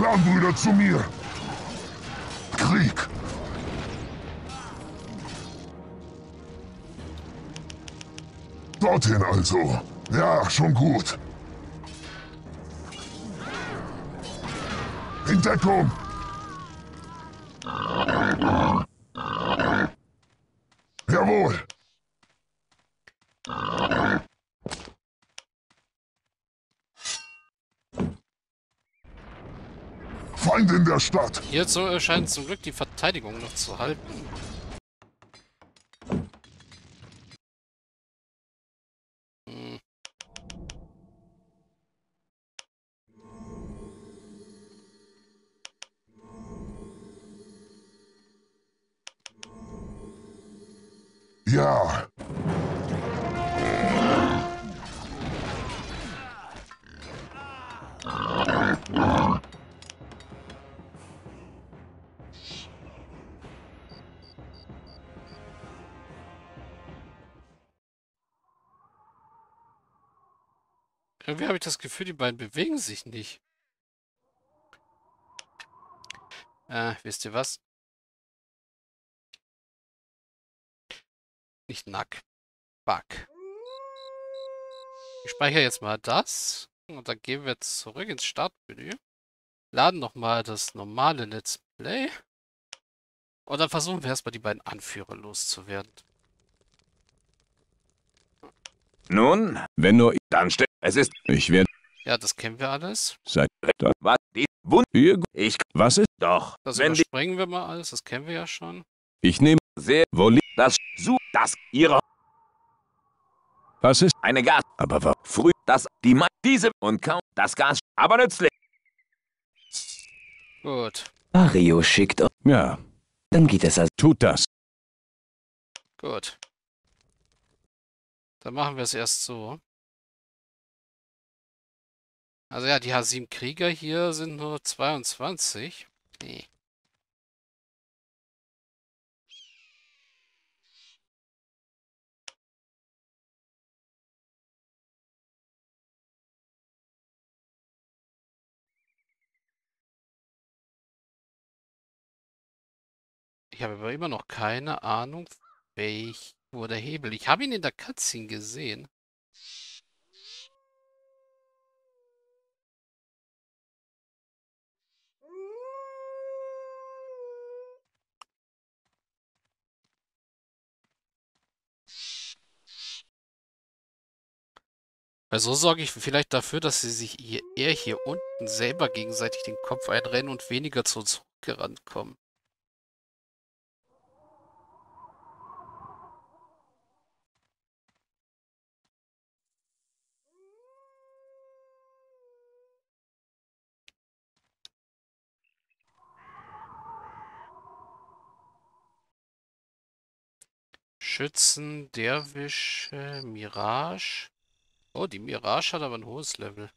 Clanbrüder zu mir. Krieg. Dorthin also. Ja, schon gut. In Deckung! Jawohl! Feind in der Stadt! Hierzu scheint zum Glück die Verteidigung noch zu halten. Irgendwie habe ich das Gefühl, die beiden bewegen sich nicht. Äh, wisst ihr was? Nicht Nack. Bug. Ich speichere jetzt mal das. Und dann gehen wir zurück ins Startmenü. Laden nochmal das normale Let's Play. Und dann versuchen wir erstmal die beiden Anführer loszuwerden. Nun, wenn nur dann steht, es ist, ich werde, Ja, das kennen wir alles. seit, was, die, Wund, ich, was ist, doch, Das wenn die, überspringen wir mal alles. Das kennen wir ja schon. ich nehme, sehr, wohl, das, su, das, ihre, was ist, eine Gas, aber war, früh, das, die, Ma- diese, und kaum, das Gas, aber nützlich, Gut, Mario schickt ja, Dann geht es also. tut das, gut. Dann machen wir es erst so. Also ja, die H7 Krieger hier sind nur 22. Nee. Ich habe aber immer noch keine Ahnung, welch, wo der Hebel. Ich habe ihn in der Cutscene gesehen. Weil so sorge ich vielleicht dafür, dass sie sich hier, eher hier unten selber gegenseitig den Kopf einrennen und weniger zu uns hochgerannt kommen. Schützen, Derwische, Mirage. Oh, die Mirage hat aber ein hohes Level.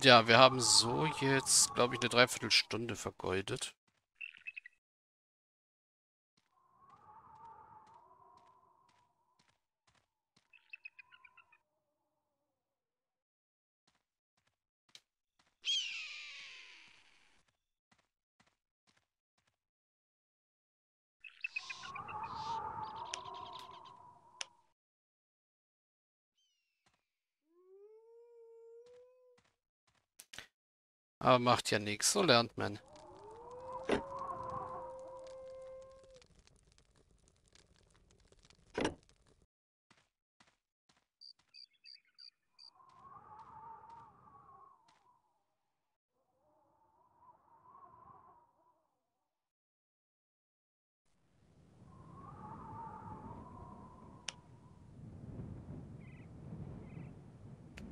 Ja, wir haben so jetzt, glaube ich, eine Dreiviertelstunde vergeudet. Aber macht ja nichts, so lernt man.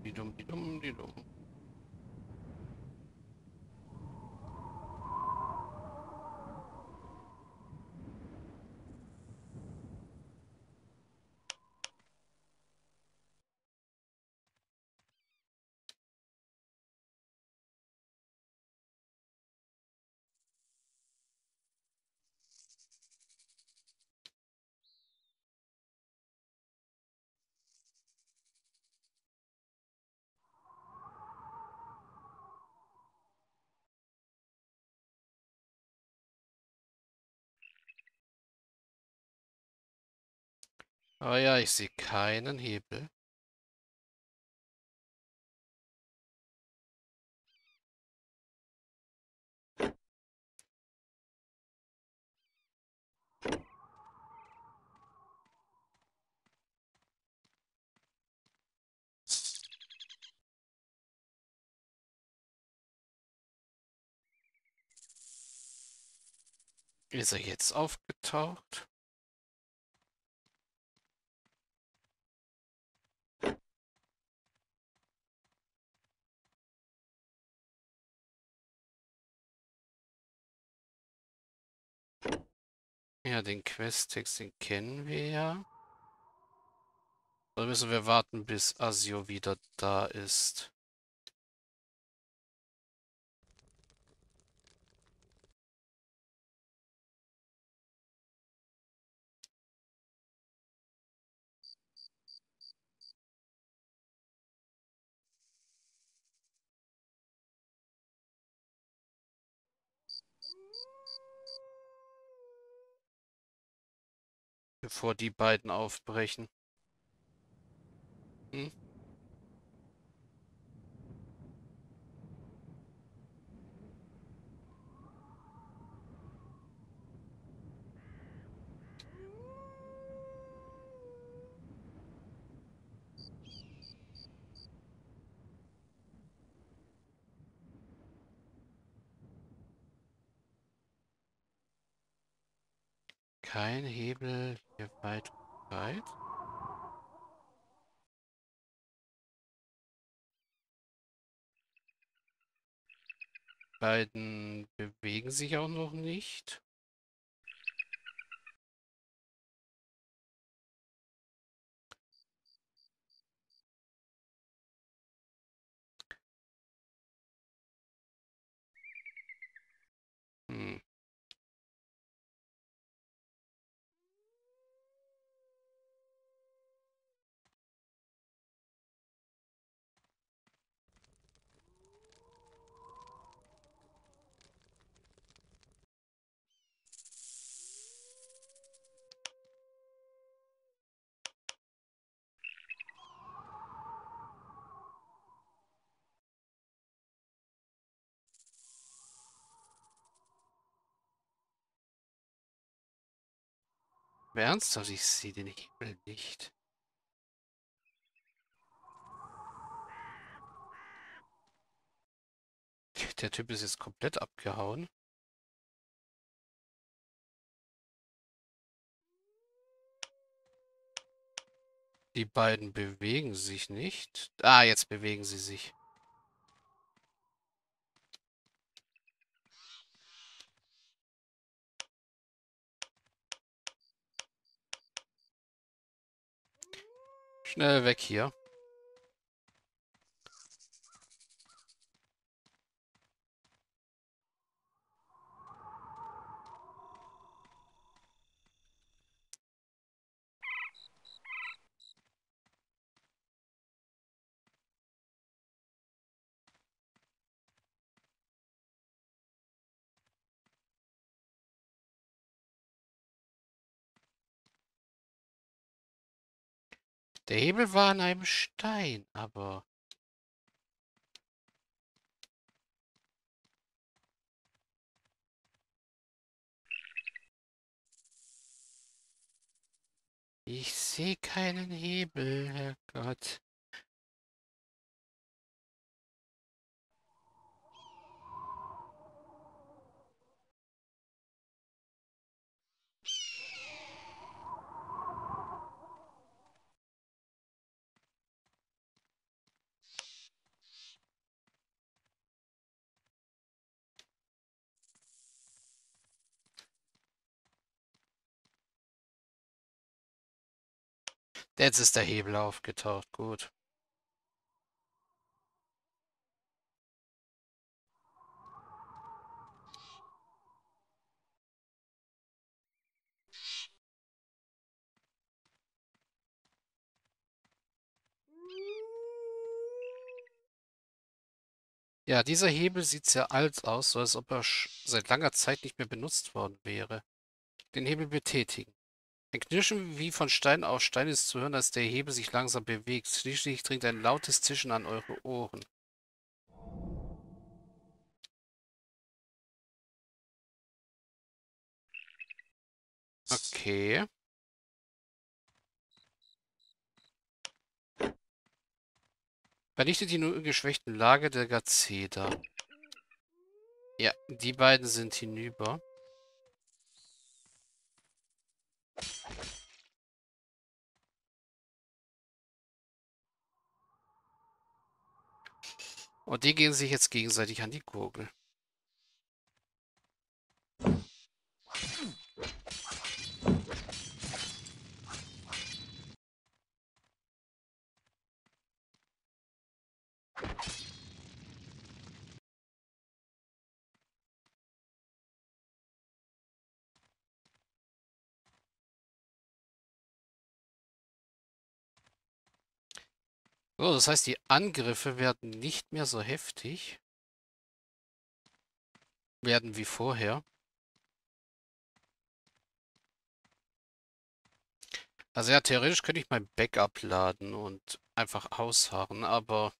Die dumm, die dumm, die dumm. Ah ja, ich sehe keinen Hebel. Ist er jetzt aufgetaucht? Ja, den Questtext, den kennen wir ja. Oder müssen wir warten, bis Asio wieder da ist? Bevor die beiden aufbrechen. Kein Hebel hier weit weit. Beiden bewegen sich auch noch nicht. Ernsthaft, ich sehe den Hebel nicht. Der Typ ist jetzt komplett abgehauen. Die beiden bewegen sich nicht. Ah, jetzt bewegen sie sich. Schnell weg hier. Der Hebel war an einem Stein, aber... Ich sehe keinen Hebel, Herrgott. Jetzt ist der Hebel aufgetaucht. Gut. Ja, dieser Hebel sieht sehr alt aus, so als ob er seit langer Zeit nicht mehr benutzt worden wäre. Den Hebel betätigen. Ein Knirschen wie von Stein auf Stein ist zu hören, als der Hebel sich langsam bewegt. Schließlich dringt ein lautes Zischen an eure Ohren. Okay. Vernichtet die nur geschwächten Lager der Gazeda. Ja, die beiden sind hinüber. Und die gehen sich jetzt gegenseitig an die Gurgel. So, das heißt, die Angriffe werden nicht mehr so heftig. Werden wie vorher. Also ja, theoretisch könnte ich mein Backup laden und einfach ausharren, aber...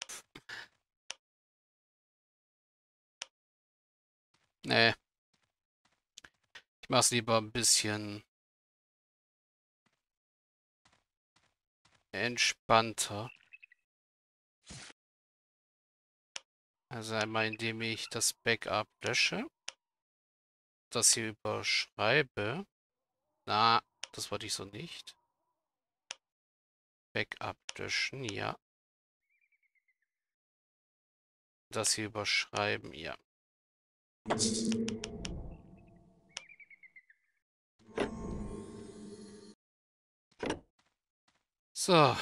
Nee. Ich mach's lieber ein bisschen entspannter. Also einmal indem ich das Backup lösche. Das hier überschreibe. Na, das wollte ich so nicht. Backup löschen, ja. Das hier überschreiben, ja. So.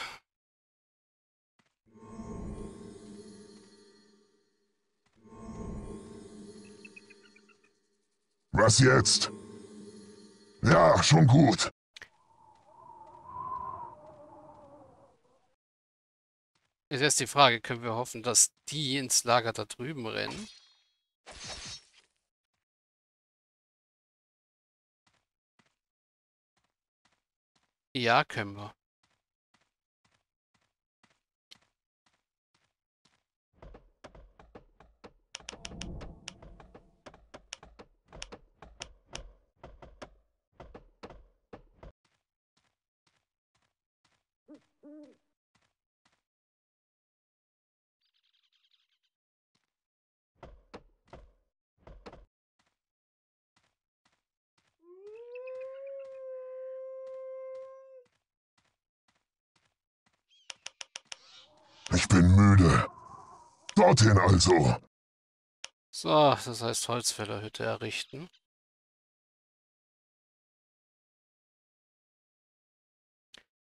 Was jetzt? Ja, schon gut. Jetzt ist die Frage, können wir hoffen, dass die ins Lager da drüben rennen? Ja, können wir. Ich bin müde. Dorthin also. So, das heißt Holzfällerhütte errichten.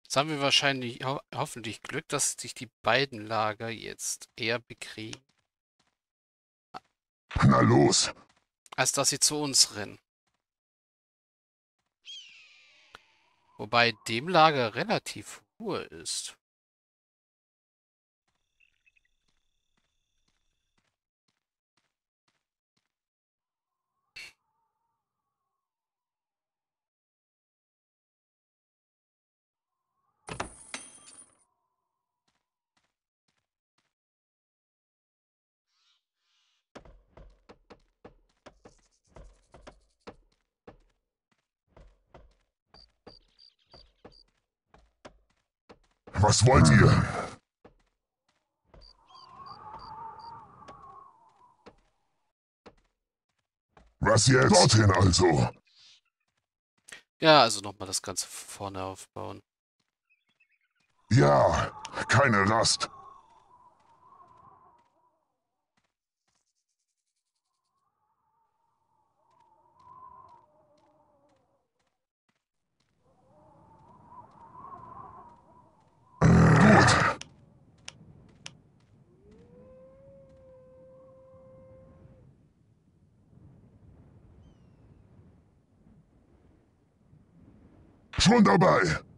Jetzt haben wir wahrscheinlich ho hoffentlich Glück, dass sich die beiden Lager jetzt eher bekriegen, Na los. als dass sie zu uns rennen. Wobei dem Lager relativ Ruhe ist. Was wollt ihr? Was jetzt? Dorthin also. Ja, also nochmal das Ganze vorne aufbauen. Ja, keine Rast. Schon dabei.